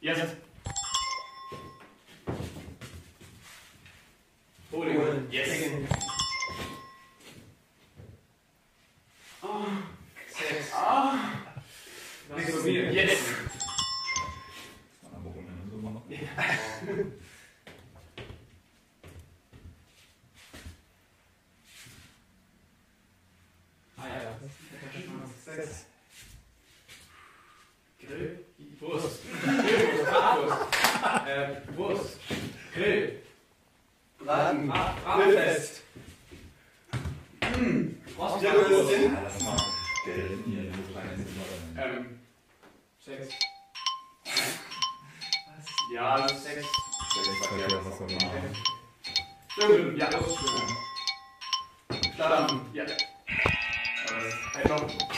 Yes. Holding. Holding. Yes. Taking. Ah. Six. Ah. Nichts von mir. Yes. Am Wochenende so machen. Ah ja. Sechs. Grill. Wurst. Grill. Bratwurst. Äh, Wurst. Grill. Braten. Brat- Grillfest. Rost. Ja, das ist Ja, lass mal Geld hier, so klein ist es noch. Ähm. Sechs. Ja, das ist sag ja, was man machen? Schwimmen. Ja, los. Schwimmen. Schlafen. Ja. Halt noch.